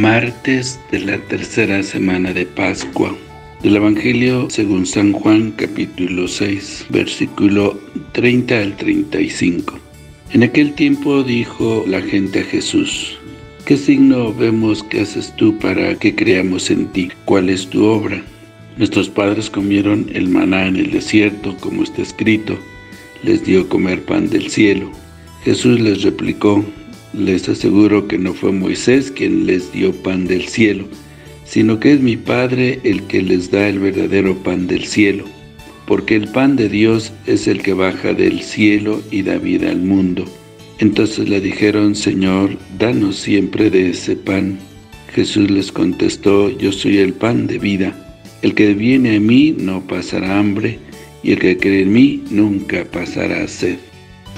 Martes de la tercera semana de Pascua. Del Evangelio según San Juan capítulo 6, versículo 30 al 35. En aquel tiempo dijo la gente a Jesús, ¿Qué signo vemos que haces tú para que creamos en ti? ¿Cuál es tu obra? Nuestros padres comieron el maná en el desierto, como está escrito, les dio comer pan del cielo. Jesús les replicó, les aseguro que no fue Moisés quien les dio pan del cielo, sino que es mi Padre el que les da el verdadero pan del cielo, porque el pan de Dios es el que baja del cielo y da vida al mundo. Entonces le dijeron, Señor, danos siempre de ese pan. Jesús les contestó, yo soy el pan de vida. El que viene a mí no pasará hambre, y el que cree en mí nunca pasará sed.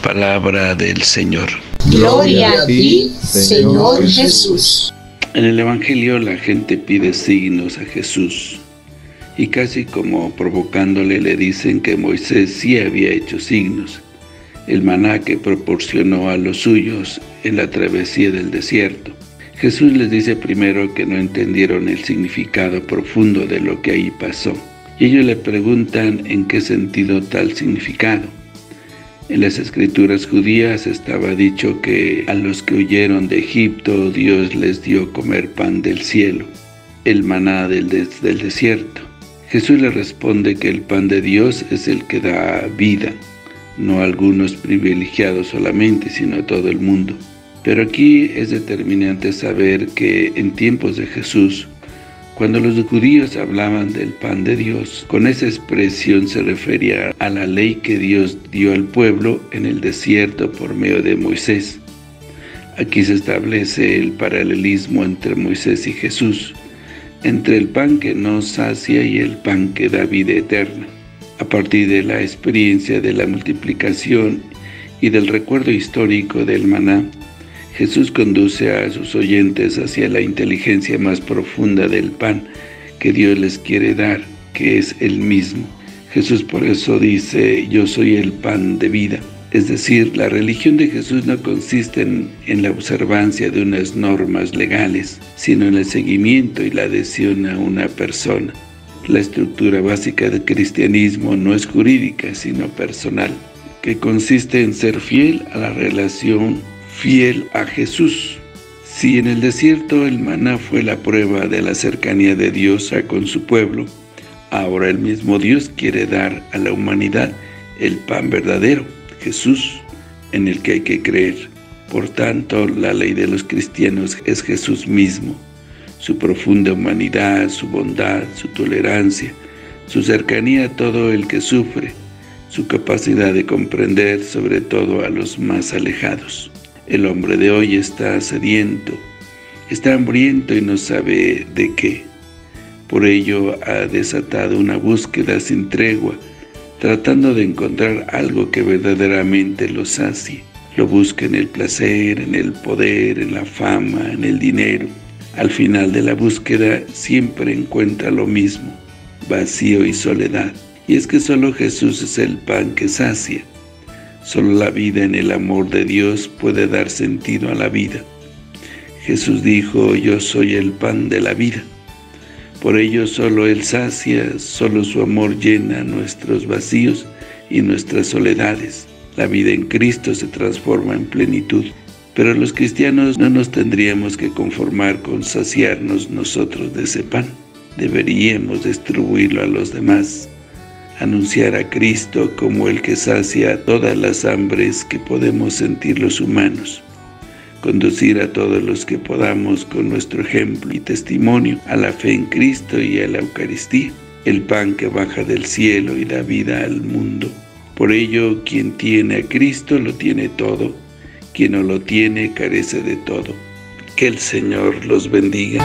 Palabra del Señor. Gloria a ti, Señor Jesús. En el Evangelio la gente pide signos a Jesús y casi como provocándole le dicen que Moisés sí había hecho signos, el maná que proporcionó a los suyos en la travesía del desierto. Jesús les dice primero que no entendieron el significado profundo de lo que ahí pasó. Y ellos le preguntan en qué sentido tal significado. En las escrituras judías estaba dicho que a los que huyeron de Egipto Dios les dio comer pan del cielo, el maná del, desierto. Jesús le responde que el pan de Dios es el que da vida, no algunos privilegiados solamente, sino a todo el mundo. Pero aquí es determinante saber que en tiempos de Jesús cuando los judíos hablaban del pan de Dios, con esa expresión se refería a la ley que Dios dio al pueblo en el desierto por medio de Moisés. Aquí se establece el paralelismo entre Moisés y Jesús, entre el pan que nos sacia y el pan que da vida eterna. A partir de la experiencia de la multiplicación y del recuerdo histórico del maná, Jesús conduce a sus oyentes hacia la inteligencia más profunda del pan que Dios les quiere dar, que es el mismo. Jesús por eso dice, yo soy el pan de vida. Es decir, la religión de Jesús no consiste en, en, la observancia de unas normas legales, sino en el seguimiento y la adhesión a una persona. La estructura básica del cristianismo no es jurídica, sino personal, que consiste en ser fiel a la relación fiel a Jesús. Si en el desierto el maná fue la prueba de la cercanía de Dios con su pueblo, ahora el mismo Dios quiere dar a la humanidad el pan verdadero, Jesús, en el que hay que creer. Por tanto, la ley de los cristianos es Jesús mismo, su profunda humanidad, su bondad, su tolerancia, su cercanía a todo el que sufre, su capacidad de comprender sobre todo a los más alejados. El hombre de hoy está sediento, está hambriento y no sabe de qué. Por ello ha desatado una búsqueda sin tregua, tratando de encontrar algo que verdaderamente lo sacie. Lo busca en el placer, en el poder, en la fama, en el dinero. Al final de la búsqueda siempre encuentra lo mismo, vacío y soledad. Y es que solo Jesús es el pan que sacia. Solo la vida en el amor de Dios puede dar sentido a la vida. Jesús dijo, yo soy el pan de la vida. Por ello solo Él sacia, solo su amor llena nuestros vacíos y nuestras soledades. La vida en Cristo se transforma en plenitud. Pero los cristianos no nos tendríamos que conformar con saciarnos nosotros de ese pan. Deberíamos distribuirlo a los demás anunciar a Cristo como el que sacia todas las hambres que podemos sentir los humanos, conducir a todos los que podamos con nuestro ejemplo y testimonio a la fe en Cristo y a la Eucaristía, el pan que baja del cielo y da vida al mundo. Por ello, quien tiene a Cristo lo tiene todo, quien no lo tiene carece de todo. Que el Señor los bendiga.